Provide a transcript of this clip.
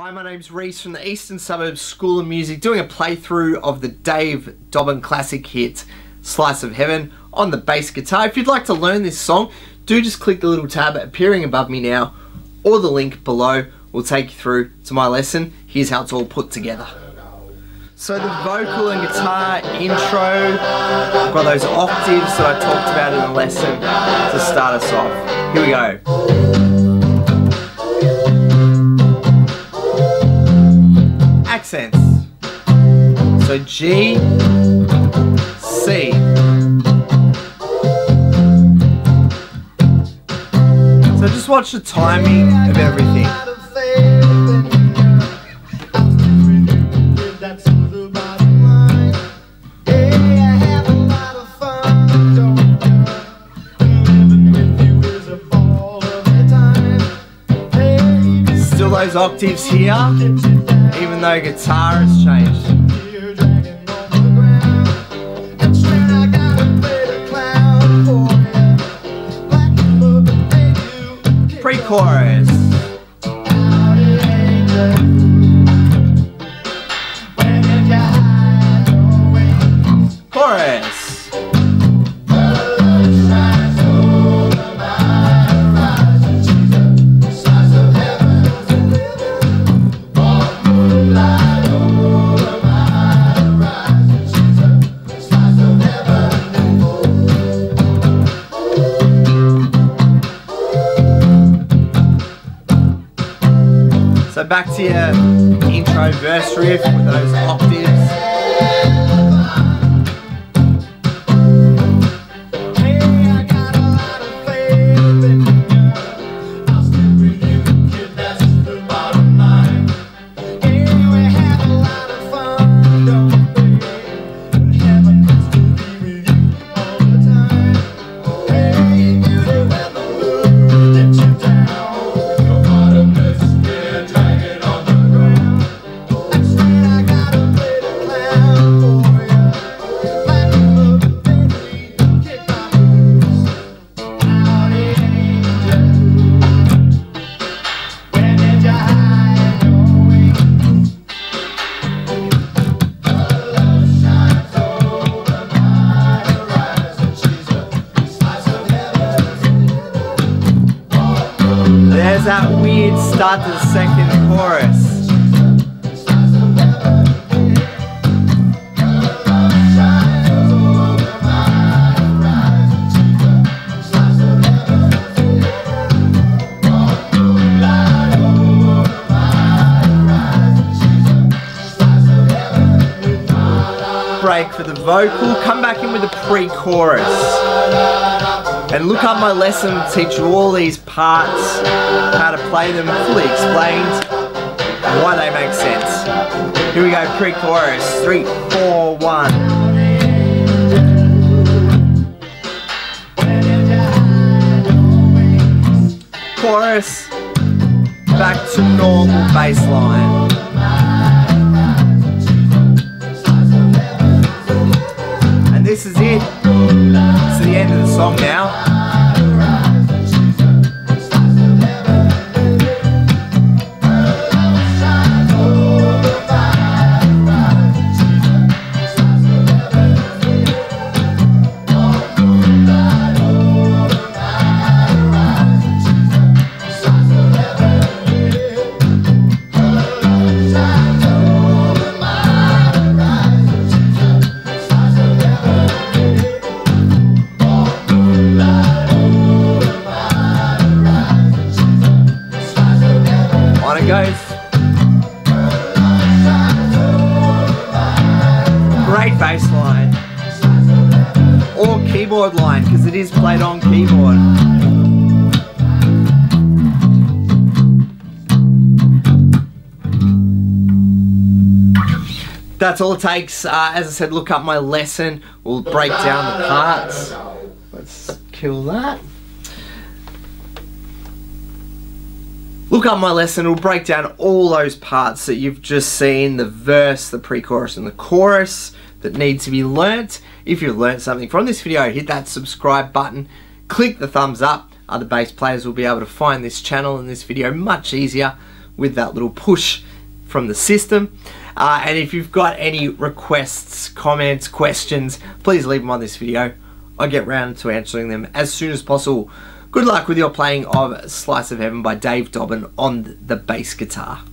Hi, my name's Rhys from the Eastern Suburbs School of Music, doing a playthrough of the Dave Dobbyn classic hit Slice of Heaven on the bass guitar. If you'd like to learn this song, do just click the little tab appearing above me now, or the link below will take you through to my lesson. Here's how it's all put together. So the vocal and guitar intro, I've got those octaves that I talked about in the lesson to start us off. Here we go. Accents. So G, C. So just watch the timing of everything. Those octaves here, even though guitar has changed. Pre-chorus. Back to your intro verse riff with those octaves. There's that weird start to the second chorus. Break for the vocal, come back in with the pre-chorus. And look up my lesson teach you all these parts, how to play them, fully explained, and why they make sense. Here we go, pre-chorus. Three, four, one. Chorus, back to normal bass Goes. Great bass line. Or keyboard line, because it is played on keyboard. That's all it takes. Uh, as I said, look up my lesson. We'll break down the parts. Let's kill that. Look up my lesson, it'll break down all those parts that you've just seen, the verse, the pre-chorus and the chorus that need to be learnt. If you've learnt something from this video, hit that subscribe button, click the thumbs up. Other bass players will be able to find this channel and this video much easier with that little push from the system. Uh, and if you've got any requests, comments, questions, please leave them on this video. I'll get round to answering them as soon as possible. Good luck with your playing of Slice of Heaven by Dave Dobbyn on the bass guitar.